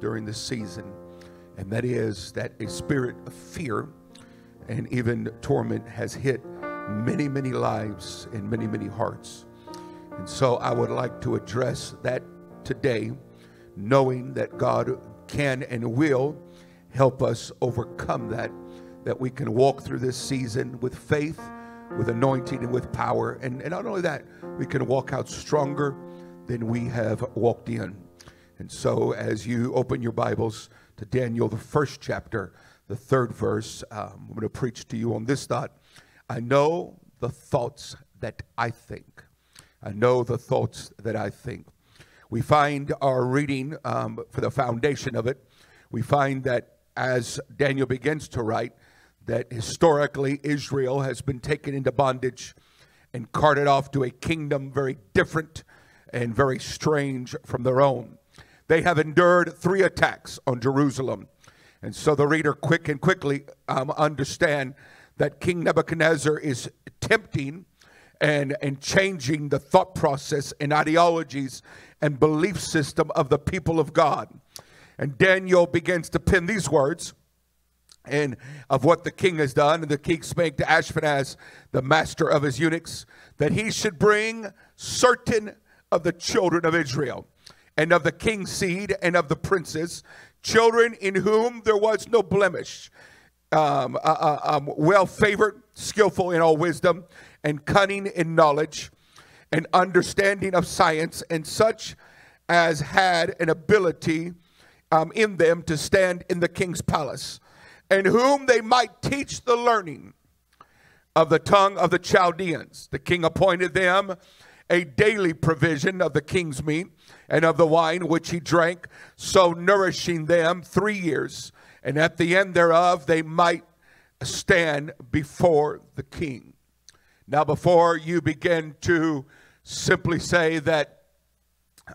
during this season, and that is that a spirit of fear and even torment has hit many, many lives and many, many hearts. And so I would like to address that today, knowing that God can and will help us overcome that, that we can walk through this season with faith, with anointing, and with power. And, and not only that, we can walk out stronger than we have walked in. And so, as you open your Bibles to Daniel, the first chapter, the third verse, um, I'm going to preach to you on this thought. I know the thoughts that I think. I know the thoughts that I think. We find our reading um, for the foundation of it. We find that as Daniel begins to write, that historically Israel has been taken into bondage and carted off to a kingdom very different and very strange from their own. They have endured three attacks on Jerusalem. And so the reader quick and quickly um, understand that King Nebuchadnezzar is tempting and, and changing the thought process and ideologies and belief system of the people of God. And Daniel begins to pen these words and of what the king has done. And the king spake to Ashpenaz, the master of his eunuchs, that he should bring certain of the children of Israel and of the king's seed and of the princes, children in whom there was no blemish, um, uh, uh, um, well favored, skillful in all wisdom, and cunning in knowledge, and understanding of science, and such as had an ability um, in them to stand in the king's palace, and whom they might teach the learning of the tongue of the Chaldeans. The king appointed them a daily provision of the king's meat and of the wine which he drank, so nourishing them three years. And at the end thereof, they might stand before the king. Now, before you begin to simply say that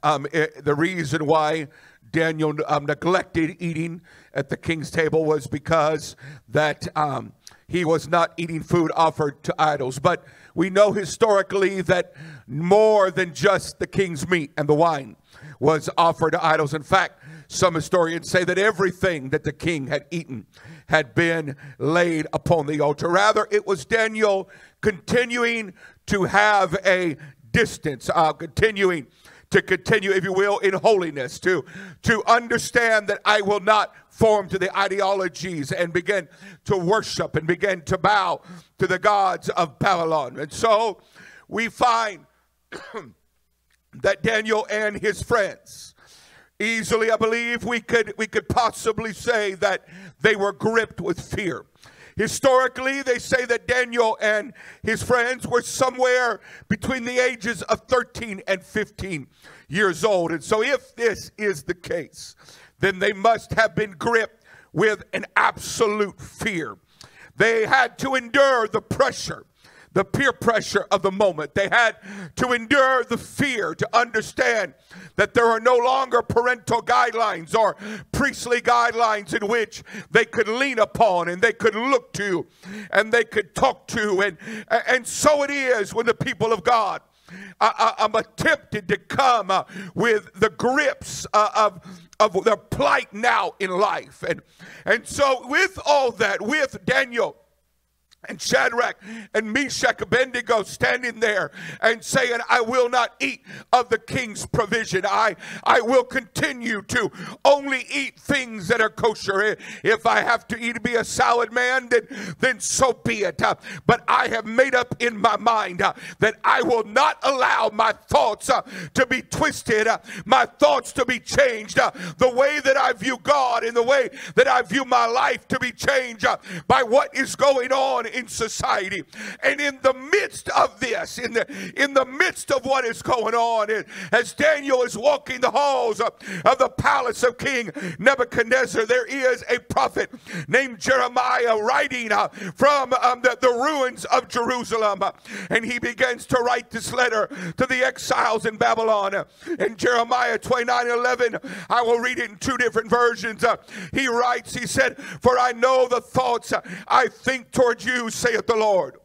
um, it, the reason why Daniel um, neglected eating at the king's table was because that um, he was not eating food offered to idols. But we know historically that more than just the king's meat and the wine was offered to idols. In fact, some historians say that everything that the king had eaten had been laid upon the altar. Rather, it was Daniel continuing to have a distance, uh, continuing to continue, if you will, in holiness, to, to understand that I will not form to the ideologies and begin to worship and begin to bow to the gods of Babylon. And so we find that Daniel and his friends. Easily i believe we could we could possibly say that they were gripped with fear. Historically they say that daniel and his friends were somewhere between the ages of 13 and 15 years old. And so if this is the case then they must have been gripped with an absolute fear. They had to endure the pressure the peer pressure of the moment. They had to endure the fear to understand that there are no longer parental guidelines or priestly guidelines in which they could lean upon and they could look to and they could talk to. And, and so it is when the people of God. I, am tempted to come uh, with the grips uh, of of their plight now in life, and and so with all that, with Daniel, and Shadrach and Meshach Abednego standing there and saying, I will not eat of the king's provision. I, I will continue to only eat things that are kosher. If I have to eat be a salad man, then, then so be it. Uh, but I have made up in my mind uh, that I will not allow my thoughts uh, to be twisted, uh, my thoughts to be changed, uh, the way that I view God and the way that I view my life to be changed uh, by what is going on in society. And in the midst of this, in the in the midst of what is going on, and as Daniel is walking the halls of, of the palace of King Nebuchadnezzar, there is a prophet named Jeremiah writing uh, from um, the, the ruins of Jerusalem. and he begins to write this letter to the exiles in Babylon. in Jeremiah 29 11, I will read it in two different versions. Uh, he writes, he said, For I know the thoughts I think towards you you, saith the Lord.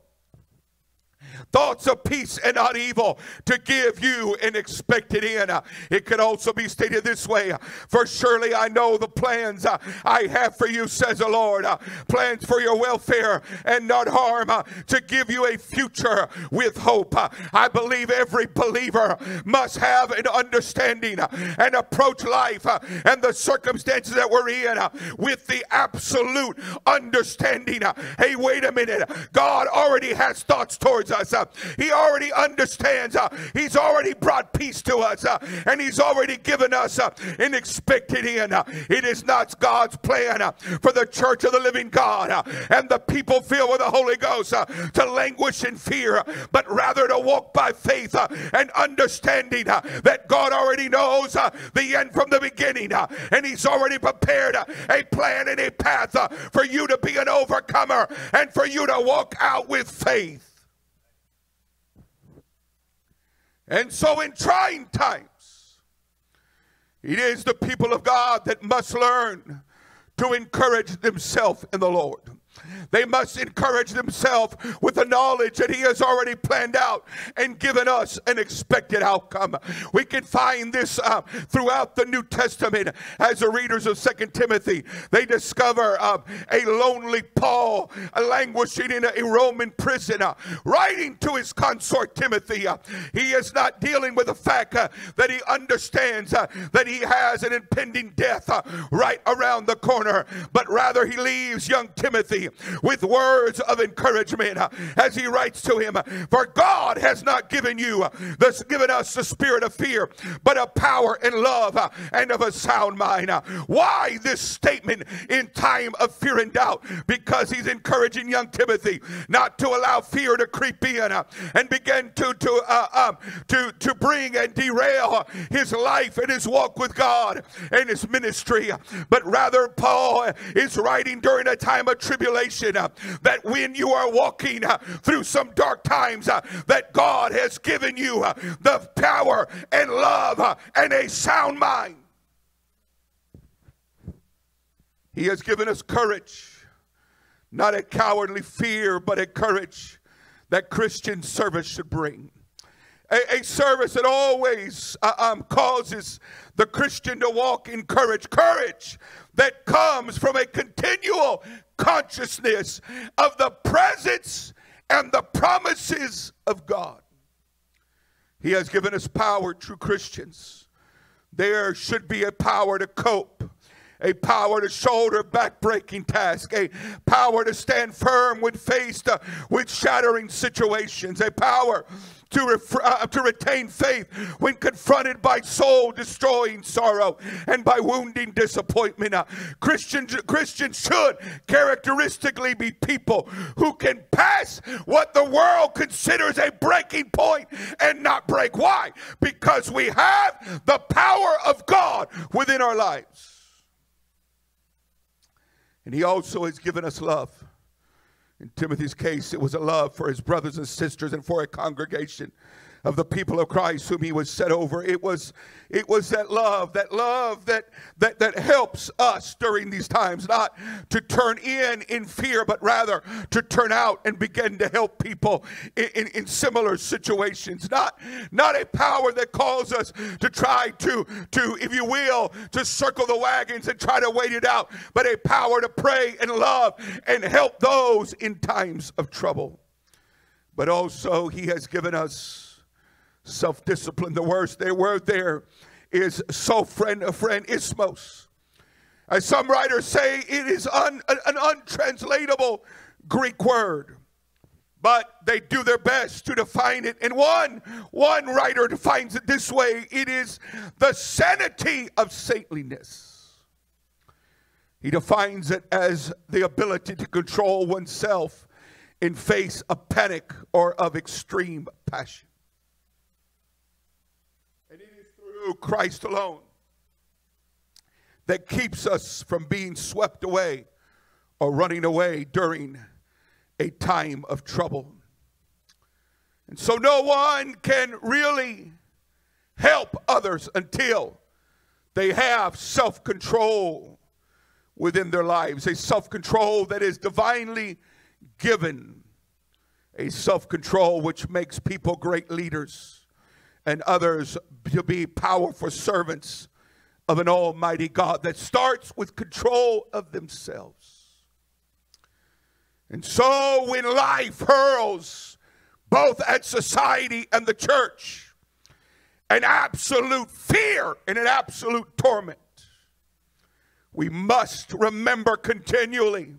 Thoughts of peace and not evil, to give you an expected end. It could also be stated this way For surely I know the plans uh, I have for you, says the Lord uh, plans for your welfare and not harm, uh, to give you a future with hope. I believe every believer must have an understanding and approach life and the circumstances that we're in with the absolute understanding. Hey, wait a minute. God already has thoughts towards us. Uh, he already understands. Uh, he's already brought peace to us. Uh, and He's already given us an expected end. It is not God's plan for the church of the living God and the people filled with the Holy Ghost to languish in fear, but rather to walk by faith and understanding that God already knows the end from the beginning and He's already prepared a plan and a path for you to be an overcomer and for you to walk out with faith. And so, in trying times, it is the people of God that must learn to encourage themselves in the Lord. They must encourage themselves with the knowledge that He has already planned out and given us an expected outcome. We can find this uh, throughout the New Testament as the readers of Second Timothy. They discover uh, a lonely Paul languishing in a Roman prison, uh, writing to his consort Timothy. Uh, he is not dealing with the fact uh, that he understands uh, that he has an impending death right around the corner, but rather he leaves young Timothy with words of encouragement uh, as he writes to him, For God has not given you, uh, this, given us the spirit of fear, but of power and love uh, and of a sound mind. Why this statement in time of fear and doubt? Because he's encouraging young Timothy not to allow fear to creep in and begin to, to, uh, um, to, to bring and derail his life and his walk with God and his ministry. But rather, Paul is writing during a time of tribulation uh, that when you are walking uh, through some dark times, uh, that God has given you the power and love and a sound mind. He has given us courage, not a cowardly fear, but a courage that Christian service should bring. A, a service that always uh, um, causes the Christian to walk in courage. Courage that comes from a continual consciousness of the presence and the promises of God. He has given us power, true Christians. There should be a power to cope a power to shoulder backbreaking tasks, a power to stand firm when faced uh, with shattering situations, a power to, uh, to retain faith when confronted by soul destroying sorrow and by wounding disappointment. Uh, Christians, Christians should characteristically be people who can pass what the world considers a breaking point and not break. Why? Because we have the power of God within our lives. And he also has given us love. In Timothy's case, it was a love for his brothers and sisters and for a congregation of the people of Christ whom he was set over. It was, it was that love, that love that, that, that helps us during these times, not to turn in in fear, but rather to turn out and begin to help people in, in, in similar situations. Not, not a power that calls us to try to, to, if you will, to circle the wagons and try to wait it out, but a power to pray and love and help those in times of trouble. But also, he has given us self discipline. The worst their word there is so friend a friend ismos. As some writers say, it is un, an untranslatable Greek word. But they do their best to define it. And one, one writer defines it this way it is the sanity of saintliness. He defines it as the ability to control oneself in face of panic or of extreme passion. Through Christ alone that keeps us from being swept away or running away during a time of trouble. And so no one can really help others until they have self control within their lives, a self control that is divinely given a self control which makes people great leaders and others to be powerful servants of an almighty God that starts with control of themselves. And so when life hurls both at society and the church, an absolute fear and an absolute torment, we must remember continually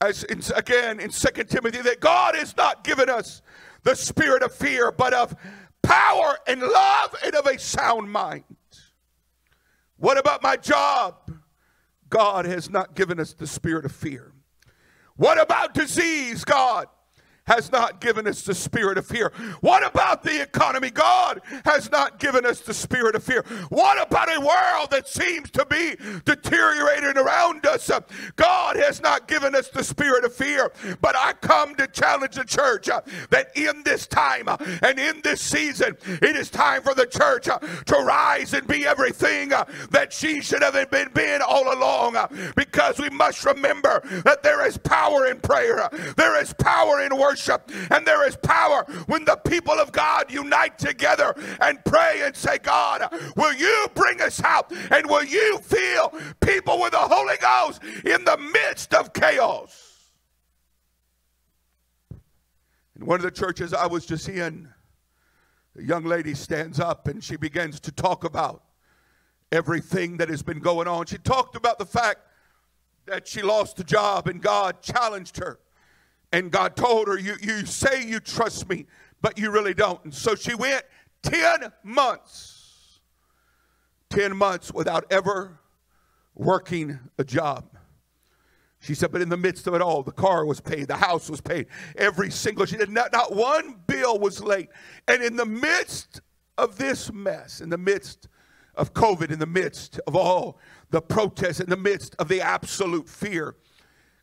as in, again in Second Timothy that God has not given us the spirit of fear, but of power and love and of a sound mind. What about my job? God has not given us the spirit of fear. What about disease? God has not given us the spirit of fear. What about the economy? God has not given us the spirit of fear. What about a world that seems to be deteriorating around us? God has not given us the spirit of fear. But I come to challenge the church uh, that in this time uh, and in this season, it is time for the church uh, to rise and be everything that she should have been being all along. Because we must remember that there is power in prayer, there is power in worship worship. And there is power when the people of God unite together and pray and say, God, will you bring us out? And will you fill people with the Holy Ghost in the midst of chaos? In one of the churches I was just in, a young lady stands up and she begins to talk about everything that has been going on. She talked about the fact that she lost a job and God challenged her and God told her, you, you say you trust me, but you really don't. And so she went 10 months, 10 months without ever working a job. She said, but in the midst of it all, the car was paid, the house was paid, every single, she did not, not one bill was late. And in the midst of this mess, in the midst of COVID, in the midst of all the protests, in the midst of the absolute fear,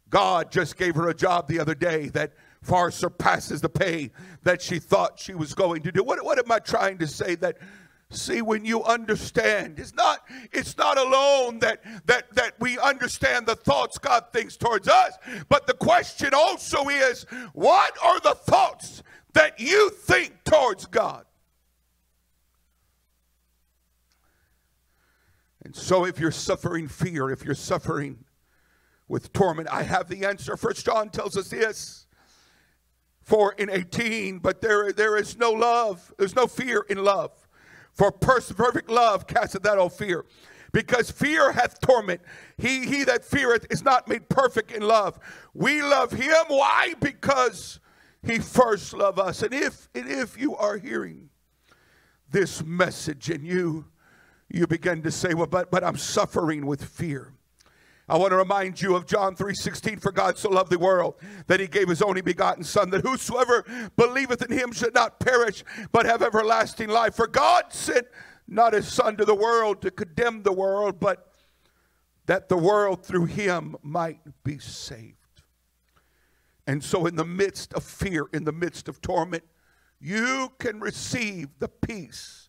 God just gave her a job the other day that far surpasses the pay that she thought she was going to do. What, what am I trying to say? That see when you understand it's not it's not alone that that that we understand the thoughts god thinks towards us but the question also is what are the thoughts that you think towards god and so if you're suffering fear if you're suffering with torment. I have the answer. First John tells us this. For in 18, but there, there is no love, there's no fear in love. For perfect love casteth out all fear. Because fear hath torment. He, he that feareth is not made perfect in love. We love him. Why? Because he first loved us. And if, and if you are hearing this message and you you begin to say, well, but, but I'm suffering with fear. I want to remind you of John 3:16 for God so loved the world that he gave his only begotten son that whosoever believeth in him should not perish but have everlasting life for God sent not his son to the world to condemn the world but that the world through him might be saved. And so in the midst of fear in the midst of torment you can receive the peace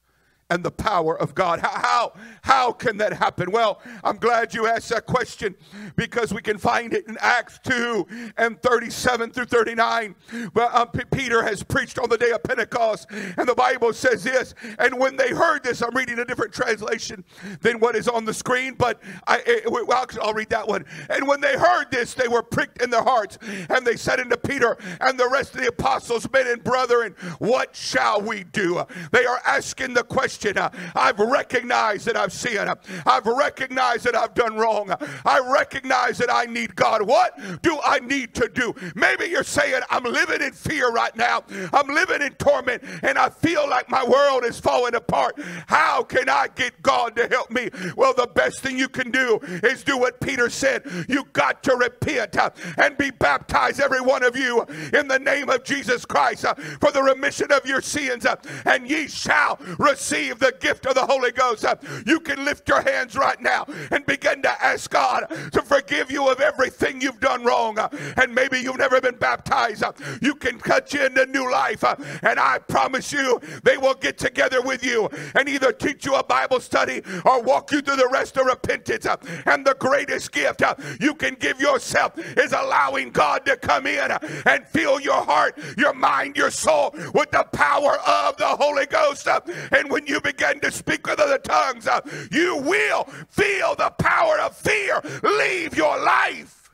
and the power of God. How, how, how can that happen? Well, I'm glad you asked that question because we can find it in Acts 2 and 37 through 39. But um, Peter has preached on the day of Pentecost, and the Bible says this. And when they heard this, I'm reading a different translation than what is on the screen, but I, it, well, I'll read that one. And when they heard this, they were pricked in their hearts, and they said unto Peter and the rest of the apostles, men and brethren, what shall we do? They are asking the question question. I've recognized that I've sinned. I've recognized that I've done wrong. I recognize that I need God. What do I need to do? Maybe you're saying, I'm living in fear right now. I'm living in torment and I feel like my world is falling apart. How can I get God to help me? Well, the best thing you can do is do what Peter said. You got to repent and be baptized, every one of you, in the name of Jesus Christ uh, for the remission of your sins, uh, and ye shall receive receive the gift of the Holy Ghost, uh, you can lift your hands right now and begin to ask God to forgive you of everything you've done wrong. Uh, and maybe you've never been baptized. Uh, you can cut you into new life. And I promise you, they will get together with you and either teach you a Bible study or walk you through the rest of repentance. And the greatest gift you can give yourself is allowing God to come in and fill your heart, your mind, your soul with the power of the Holy Ghost. And when you begin to speak with other tongues, uh, you will feel the power of fear leave your life.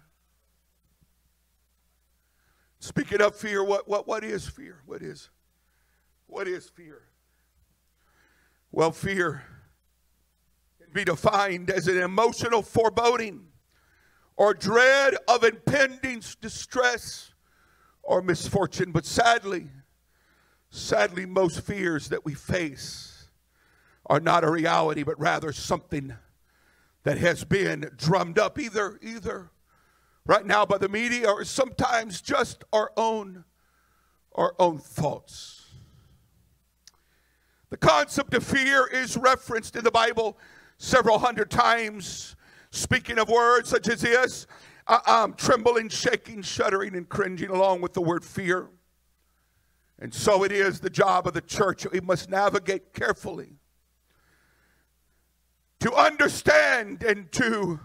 Speaking of fear, what, what, what is fear? What is, what is fear? Well, fear can be defined as an emotional foreboding or dread of impending distress or misfortune. But sadly, sadly, most fears that we face are not a reality, but rather something that has been drummed up either, either right now by the media or sometimes just our own, our own thoughts. The concept of fear is referenced in the Bible several hundred times, speaking of words such as this um, trembling, shaking, shuddering, and cringing, along with the word fear. And so it is the job of the church. We must navigate carefully to understand and to,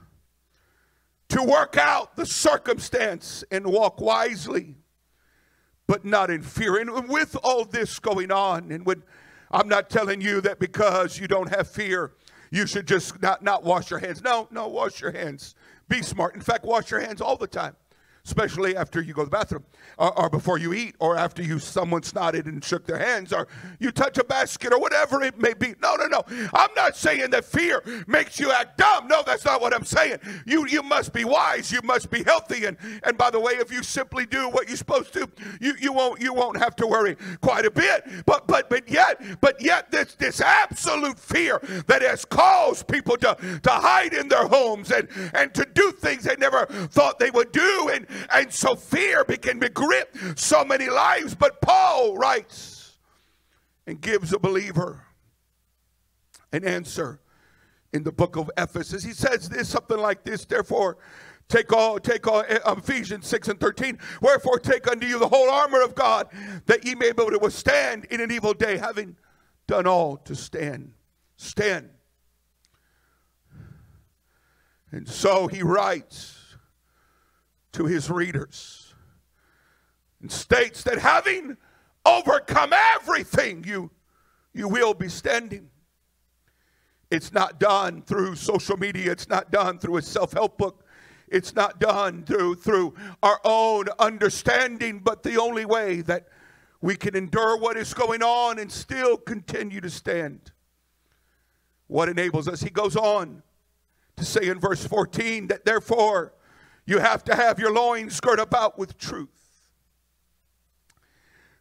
to work out the circumstance and walk wisely, but not in fear. And with all this going on, and when I'm not telling you that because you don't have fear, you should just not, not wash your hands. No, no, wash your hands. Be smart. In fact, wash your hands all the time especially after you go to the bathroom or, or, before you eat or after you someone snotted and shook their hands or you touch a basket or whatever it may be. No no no. I'm not saying that fear makes you act dumb. No that's not what i'm saying. You you must be wise. You must be healthy. And and by the way if you simply do what you're supposed to you you won't you won't have to worry quite a bit. But but but yet but yet this this absolute fear that has caused people to to hide in their homes and and to do things they never thought they would do and and so fear began to grip so many lives. But Paul writes and gives a believer an answer in the book of Ephesus. He says this something like this, therefore. Take all, take all, uh, Ephesians 6 and 13. Wherefore take unto you the whole armor of God, that ye may be able to withstand in an evil day, having done all to stand. Stand. And so he writes, to his readers and states that having overcome everything, you, you will be standing. It's not done through social media, it's not done through a self help book. It's not done through, through our own understanding, but the only way that we can endure what is going on and still continue to stand. What enables us? He goes on to say in verse 14 that therefore you have to have your loins girt about with truth.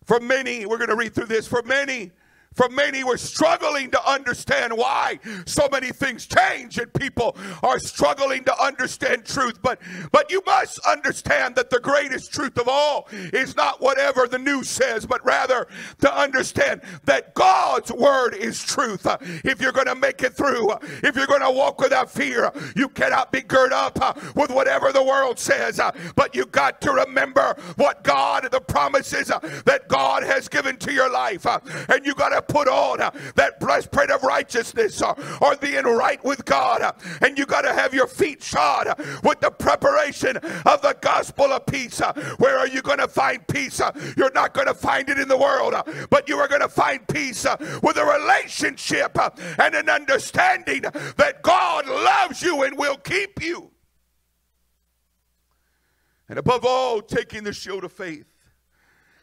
For many, we're going to read through this, for many, for many were struggling to understand why so many things change and people are struggling to understand truth. But, but you must understand that the greatest truth of all is not whatever the news says, but rather to understand that God's word is truth. If you're going to make it through, if you're going to walk without fear, you cannot be girt up uh, with whatever the world says, uh, but you got to remember what God, the promises uh, that God has given to your life. And you got to put on uh, that breastplate of righteousness uh, or being right with God. Uh, and you got to have your feet shod with the preparation of the gospel of peace. Where are you going to find peace? You're not going to find it in the world, but you are going to find peace with a relationship and an understanding that God loves you and will keep you. And above all, taking the shield of faith.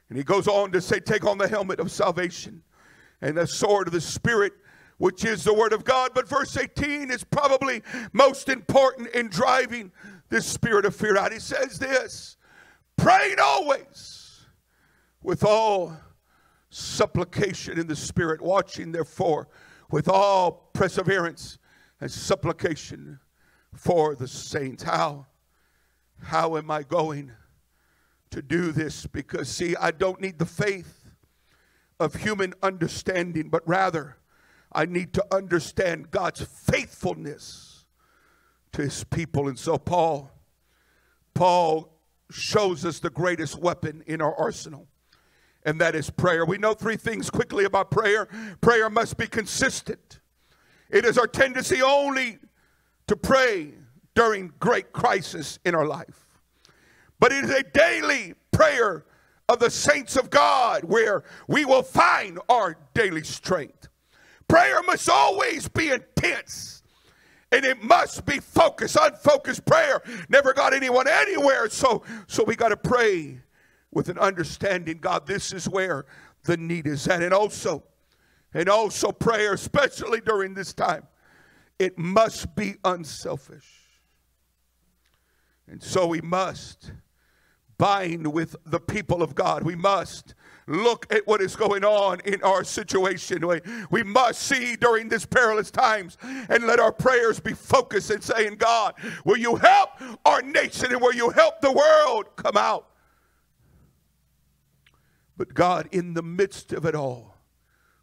And he goes on to say, Take on the helmet of salvation and the sword of the Spirit, which is the Word of God. But verse 18 is probably most important in driving this spirit of fear out. He says this praying always with all supplication in the Spirit, watching therefore with all perseverance and supplication for the saints. How? How am I going to do this? Because, see, I don't need the faith of human understanding, but rather I need to understand God's faithfulness to his people. And so Paul, Paul shows us the greatest weapon in our arsenal, and that is prayer. We know three things quickly about prayer. Prayer must be consistent. It is our tendency only to pray during great crisis in our life. But it is a daily prayer of the saints of God where we will find our daily strength. Prayer must always be intense and it must be focused. Unfocused prayer never got anyone anywhere. So, so we got to pray with an understanding. God, this is where the need is at. And also, and also prayer, especially during this time, it must be unselfish. And so we must bind with the people of God. We must look at what is going on in our situation. We, we must see during these perilous times and let our prayers be focused and saying, God, will you help our nation and will you help the world come out? But God, in the midst of it all,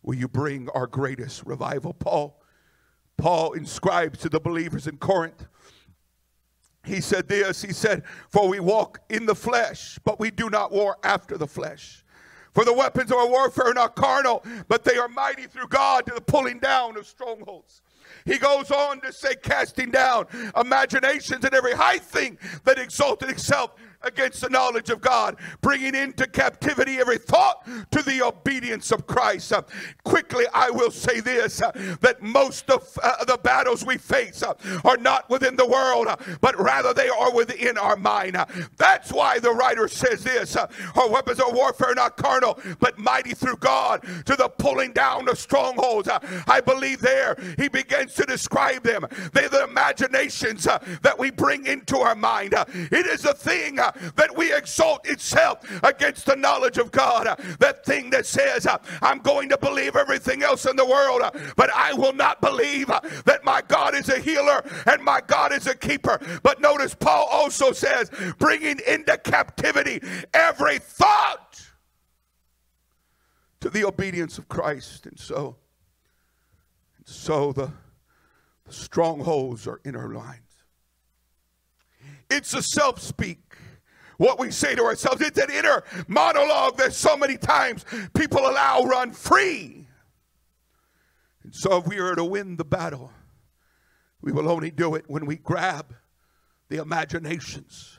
will you bring our greatest revival? Paul, Paul inscribes to the believers in Corinth he said this he said for we walk in the flesh but we do not war after the flesh for the weapons of our warfare are not carnal, but they are mighty through God to the pulling down of strongholds. He goes on to say, casting down imaginations and every high thing that exalted itself against the knowledge of God, bringing into captivity every thought to the obedience of Christ. Uh, quickly, I will say this uh, that most of uh, the battles we face uh, are not within the world, uh, but rather they are within our mind. Uh, that's why the writer says this Our weapons of warfare are not carnal, but mighty through God to the pulling down of strongholds. I believe there he begins to describe them. They're the imaginations that we bring into our mind. it is a thing that we exalt itself against the knowledge of God. That thing that says, I'm going to believe everything else in the world, but I will not believe that my God is a healer and my God is a keeper. But notice Paul also says, bringing into captivity every thought to the obedience of Christ. And so, and so the, the strongholds are in our minds. It's a self speak what we say to ourselves. It's an inner monologue that so many times people allow run free. And so, if we are to win the battle, we will only do it when we grab the imaginations,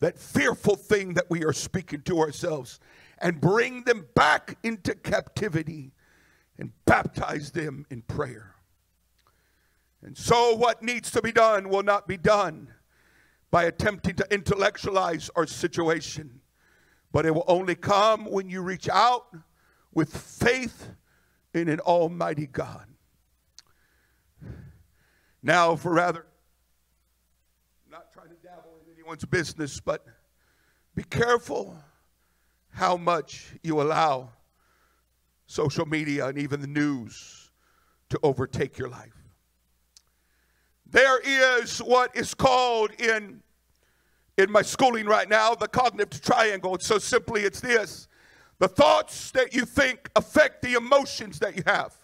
that fearful thing that we are speaking to ourselves, and bring them back into captivity and baptize them in prayer. And so, what needs to be done will not be done by attempting to intellectualize our situation. But it will only come when you reach out with faith in an almighty God. Now, for rather, not trying to dabble in anyone's business, but be careful how much you allow social media and even the news to overtake your life. There is what is called in in my schooling right now the cognitive triangle. so simply it's this the thoughts that you think affect the emotions that you have.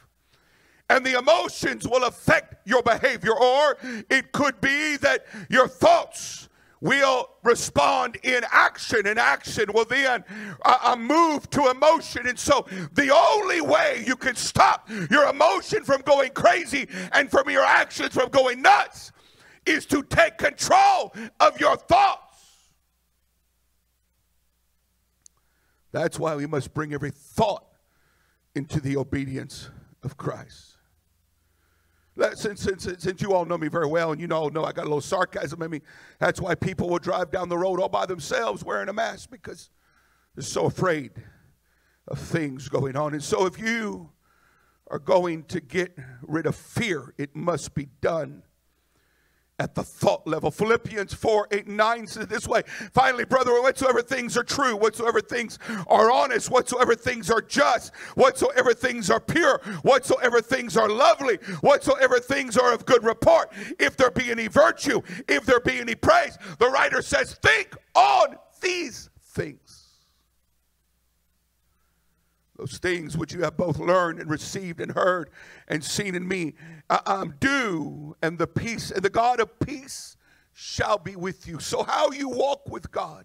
And the emotions will affect your behavior. Or it could be that your thoughts will respond in action, and action will then uh, uh, move to emotion. And so, the only way you can stop your emotion from going crazy and from your actions from going nuts is to take control of your thoughts. That's why we must bring every thought into the obedience of Christ. Since, since, since you all know me very well and you all know I got a little sarcasm in me, that's why people will drive down the road all by themselves wearing a mask because they're so afraid of things going on. And so if you are going to get rid of fear, it must be done at the thought level. Philippians 4 8 9 says this way Finally, brother, whatsoever things are true, whatsoever things are honest, whatsoever things are just, whatsoever things are pure, whatsoever things are lovely, whatsoever things are of good report, if there be any virtue, if there be any praise, the writer says, Think on these things. Those things which you have both learned and received and heard and seen in me, uh, um, do, and the peace, and the God of peace shall be with you. So, how you walk with God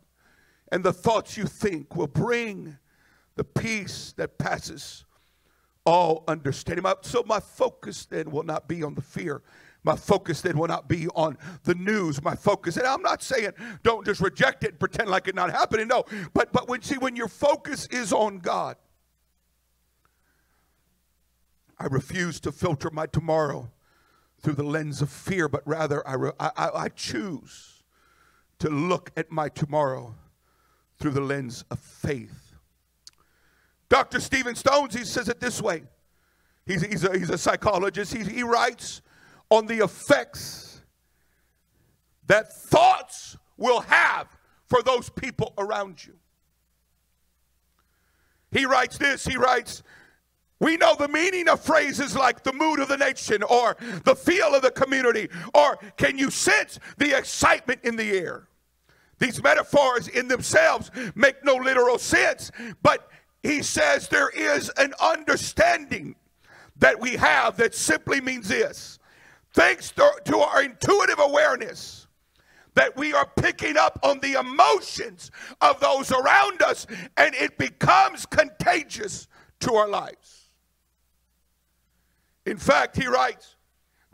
and the thoughts you think will bring the peace that passes all understanding. So, my focus then will not be on the fear. My focus then will not be on the news. My focus, and I'm not saying don't just reject it and pretend like it's not happening. No, but but when see when your focus is on God, I refuse to filter my tomorrow through the lens of fear, but rather I, I, I choose to look at my tomorrow through the lens of faith. Dr. Steven Stosny, he says it this way. He's, he's, a, he's a psychologist. He, he writes on the effects that thoughts will have for those people around you. He writes this, he writes, we know the meaning of phrases like the mood of the nation or the feel of the community, or can you sense the excitement in the air? These metaphors in themselves make no literal sense, but he says there is an understanding that we have that simply means this. Thanks to our intuitive awareness that we are picking up on the emotions of those around us, and it becomes contagious to our lives. In fact, he writes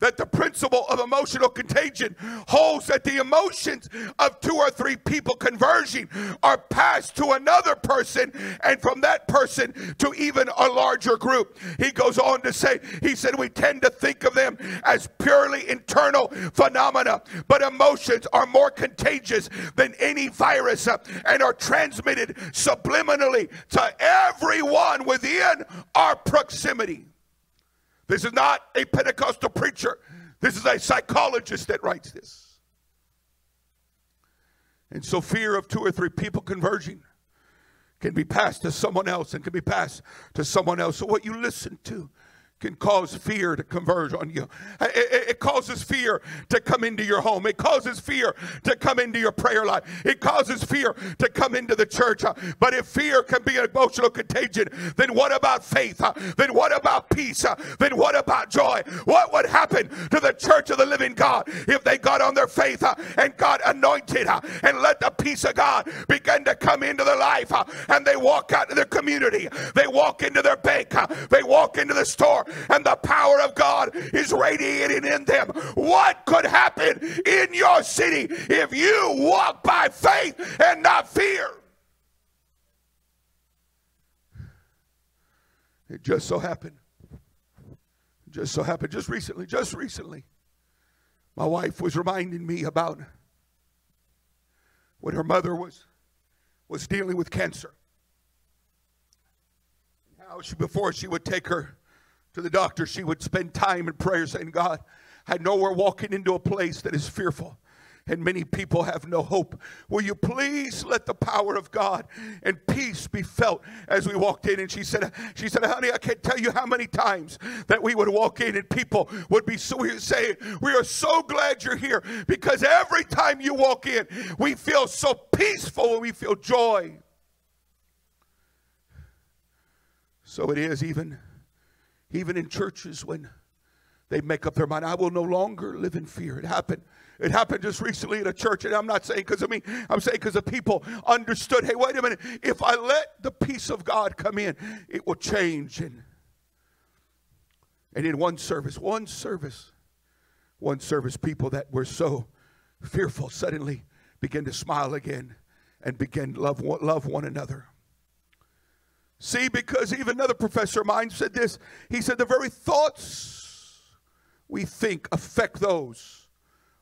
that the principle of emotional contagion holds that the emotions of two or three people converging are passed to another person and from that person to even a larger group. He goes on to say, he said, we tend to think of them as purely internal phenomena, but emotions are more contagious than any virus uh, and are transmitted subliminally to everyone within our proximity. This is not a Pentecostal preacher. This is a psychologist that writes this. And so, fear of two or three people converging can be passed to someone else and can be passed to someone else. So, what you listen to can cause fear to converge on you. It, it, causes fear to come into your home. It causes fear to come into your prayer life. It causes fear to come into the church. But if fear can be an emotional contagion, then what about faith? Then what about peace? Then what about joy? What would happen to the church of the living God if they got on their faith and got anointed and let the peace of God begin to come into their life and they walk out to their community, they walk into their bank, they walk into the store, and the power of God is radiating in them. What could happen in your city if you walk by faith and not fear? It just so happened, just so happened, just recently, just recently, my wife was reminding me about when her mother was was dealing with cancer. How she before she would take her to the doctor, she would spend time in prayer saying, God, I know we're walking into a place that is fearful and many people have no hope. Will you please let the power of God and peace be felt as we walked in? And she said, she said, honey, I can't tell you how many times that we would walk in and people would be so saying, we are so glad you're here because every time you walk in, we feel so peaceful and we feel joy. So it is even even in churches when they make up their mind, I will no longer live in fear. It happened. It happened just recently in a church, and I'm not saying because of me. I'm saying because the people understood. Hey, wait a minute. If I let the peace of God come in, it will change. And and in one service, one service, one service, people that were so fearful suddenly began to smile again and begin love love one another. See, because even another professor of mine said this. He said, the very thoughts we think affect those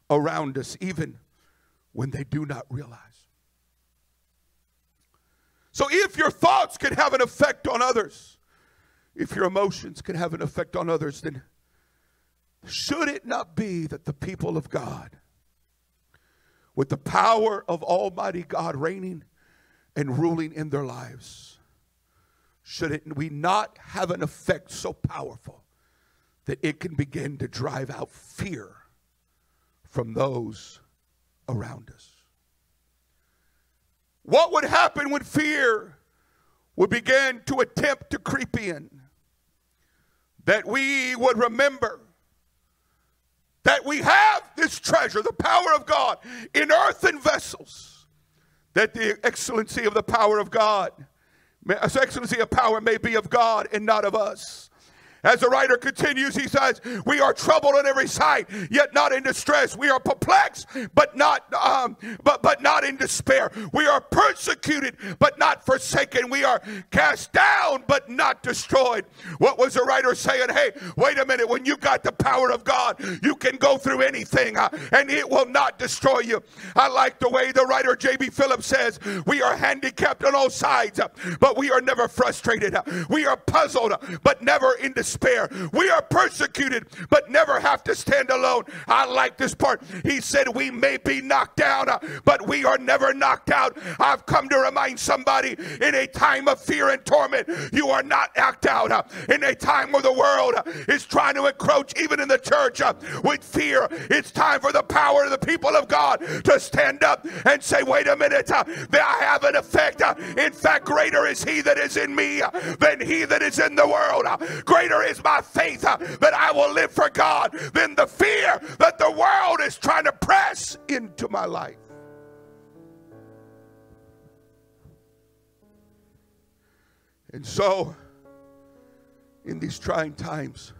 around us, even when they do not realize. So, if your thoughts can have an effect on others, if your emotions can have an effect on others, then should it not be that the people of God, with the power of Almighty God reigning and ruling in their lives, should it, we not have an effect so powerful that it can begin to drive out fear from those around us? What would happen when fear would begin to attempt to creep in, that we would remember that we have this treasure, the power of God, in earthen vessels, that the excellency of the power of God, excellency of power may be of God and not of us. As the writer continues, he says, We are troubled on every side, yet not in distress. We are perplexed, but not um, but but not in despair. We are persecuted, but not forsaken. We are cast down, but not destroyed. What was the writer saying? Hey, wait a minute. When you've got the power of God, you can go through anything uh, and it will not destroy you. I like the way the writer J.B. Phillips says, We are handicapped on all sides, uh, but we are never frustrated. We are puzzled, but never in despair despair. We are persecuted, but never have to stand alone. I like this part. He said, We may be knocked down, uh, but we are never knocked out. I've come to remind somebody in a time of fear and torment, you are not knocked out. Uh, in a time where the world uh, is trying to encroach, even in the church, with fear, it's time for the power of the people of God to stand up and say, Wait a minute, I have an effect. In fact, greater is He that is in me than He that is in the world. Greater greater is my faith uh, that I will live for God than the fear that the world is trying to press into my life. And so, in these trying times,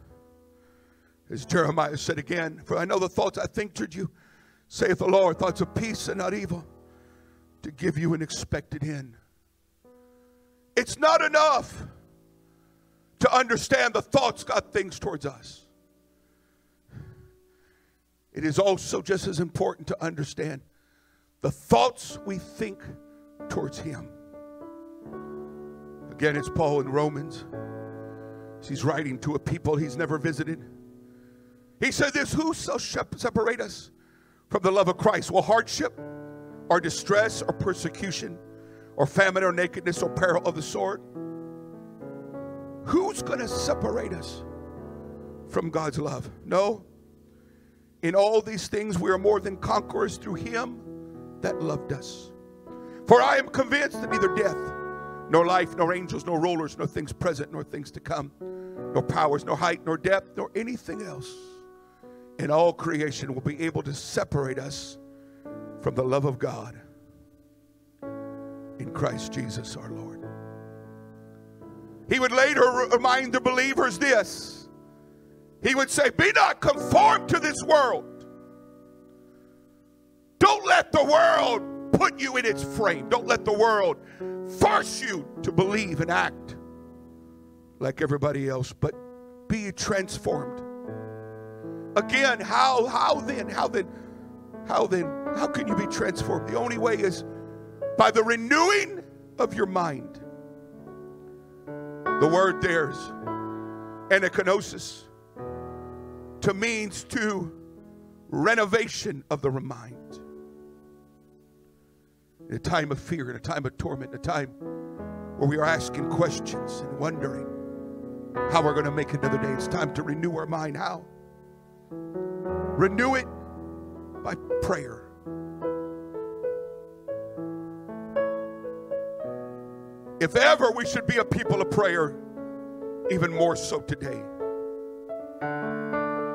as Jeremiah said again, for I know the thoughts I think toward you, saith the Lord, thoughts of peace and not evil, to give you an expected end. It's not enough to understand the thoughts God thinks towards us. It is also just as important to understand the thoughts we think towards Him. Again, it's Paul in Romans. He's writing to a people he's never visited. He said this Who shall separate us from the love of Christ? Will hardship or distress or persecution or famine or nakedness or peril of the sword? Who's going to separate us from God's love? No. In all these things, we are more than conquerors through Him that loved us. For I am convinced that neither death, nor life, nor angels, nor rulers, nor things present, nor things to come, nor powers, nor height, nor depth, nor anything else in all creation will be able to separate us from the love of God in Christ Jesus our Lord. He would later remind the believers this. He would say, Be not conformed to this world. Don't let the world put you in its frame. Don't let the world force you to believe and act like everybody else, but be transformed. Again, how how then? How then? How then? How can you be transformed? The only way is by the renewing of your mind. The word there's anakainosis to means to renovation of the mind. In a time of fear, in a time of torment, in a time where we are asking questions and wondering how we're going to make another day. It's time to renew our mind. How? Renew it by prayer. If ever we should be a people of prayer, even more so today.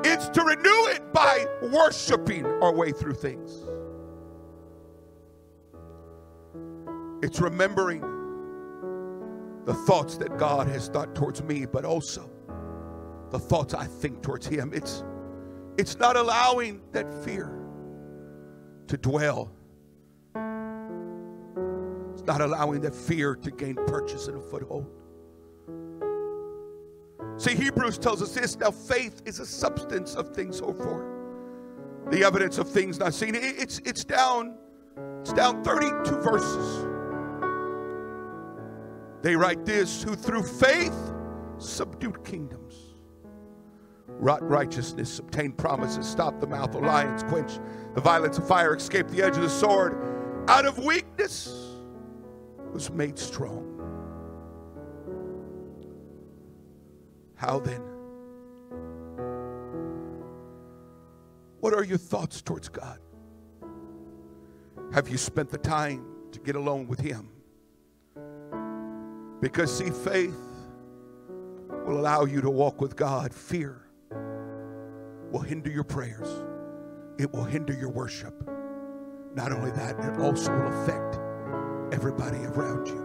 It's to renew it by worshiping our way through things. It's remembering the thoughts that God has thought towards me, but also the thoughts I think towards Him. It's, it's not allowing that fear to dwell not allowing that fear to gain purchase and a foothold. See, Hebrews tells us this now faith is a substance of things hoped for, the evidence of things not seen. It's, it's, down, it's down 32 verses. They write this who through faith subdued kingdoms, wrought righteousness, obtained promises, stopped the mouth of lions, quenched the violence of fire, escaped the edge of the sword. Out of weakness, was made strong. How then? What are your thoughts towards God? Have you spent the time to get alone with Him? Because, see, faith will allow you to walk with God. Fear will hinder your prayers, it will hinder your worship. Not only that, it also will affect everybody around you.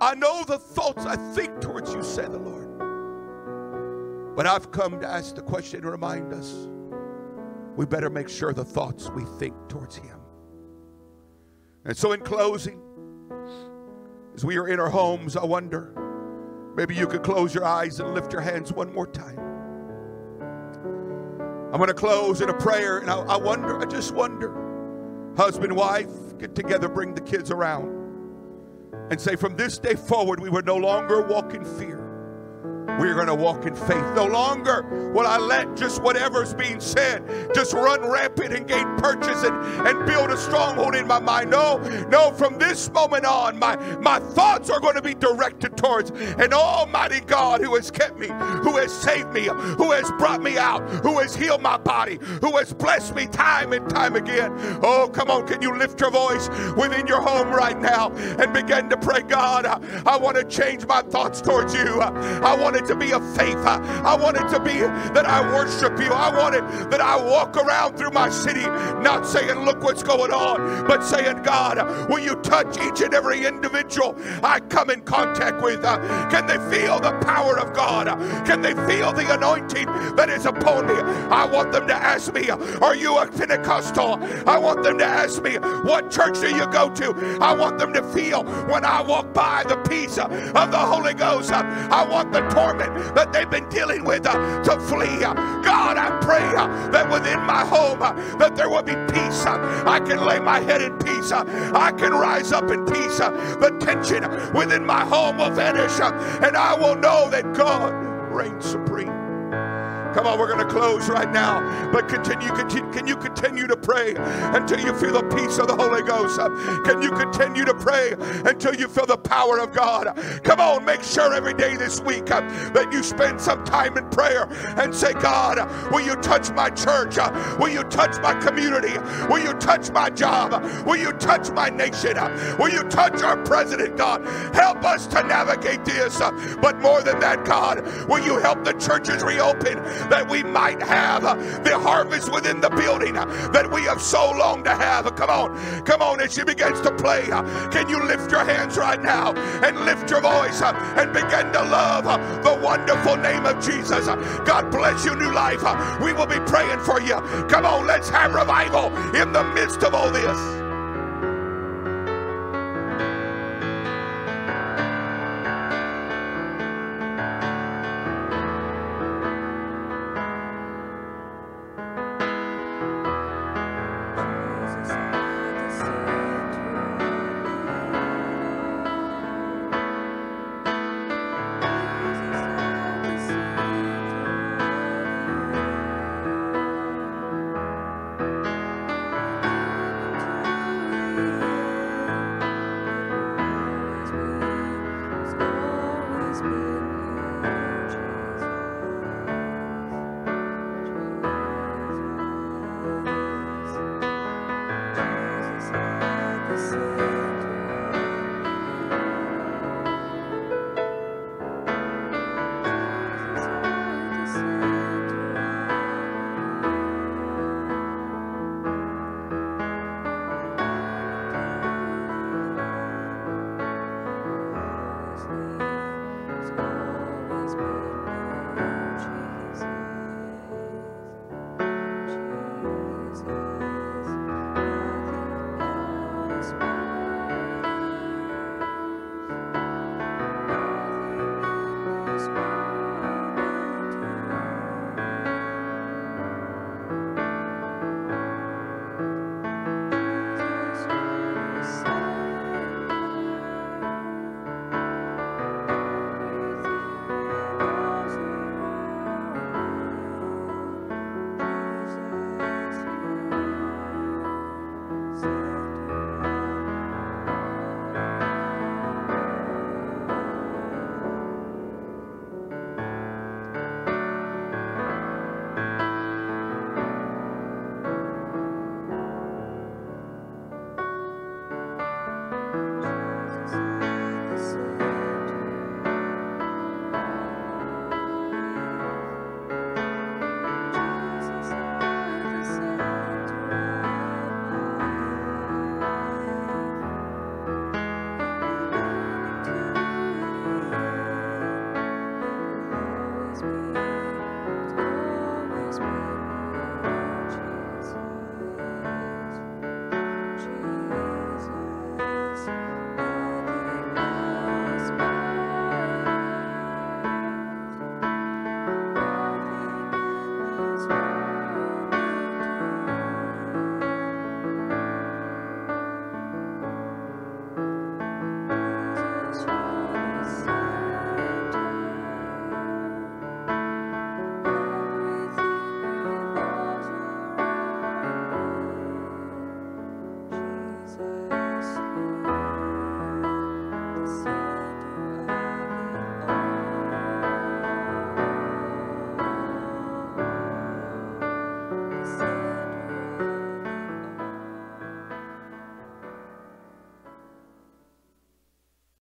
I know the thoughts I think towards you, said the Lord. But I've come to ask the question to remind us we better make sure the thoughts we think towards Him. And so, in closing, as we are in our homes, I wonder maybe you could close your eyes and lift your hands one more time. I'm going to close in a prayer, and I, I wonder, I just wonder, husband, wife, get together, bring the kids around, and say, from this day forward, we will no longer walk in fear we're going to walk in faith. No longer will I let just whatever's being said just run rampant and gain purchase and, and build a stronghold in my mind. No, no, from this moment on, my, my thoughts are going to be directed towards an almighty God who has kept me, who has saved me, who has brought me out, who has healed my body, who has blessed me time and time again. Oh, come on, can you lift your voice within your home right now and begin to pray, God, I, I want to change my thoughts towards you. I want to be a faith. I want it to be that I worship you. I want it that I walk around through my city, not saying, look what's going on, but saying, God, will you touch each and every individual I come in contact with? Can they feel the power of God? Can they feel the anointing that is upon me? I want them to ask me, Are you a Pentecostal? I want them to ask me, What church do you go to? I want them to feel when I walk by the peace of the Holy Ghost. I want the torment torment that they've been dealing with uh, to flee. God, I pray uh, that within my home uh, that there will be peace. I can lay my head in peace. I can rise up in peace. The tension within my home will vanish and I will know that God reigns supreme. Come on, we're going to close right now. But continue, continue, can you continue to pray until you feel the peace of the Holy Ghost? Can you continue to pray until you feel the power of God? Come on, make sure every day this week uh, that you spend some time in prayer and say, God, will you touch my church? Will you touch my community? Will you touch my job? Will you touch my nation? Will you touch our president, God? Help us to navigate this. But more than that, God, will you help the churches reopen? That we might have the harvest within the building that we have so long to have. Come on, come on, as she begins to play, can you lift your hands right now and lift your voice and begin to love the wonderful name of Jesus? God bless you, new life. We will be praying for you. Come on, let's have revival in the midst of all this.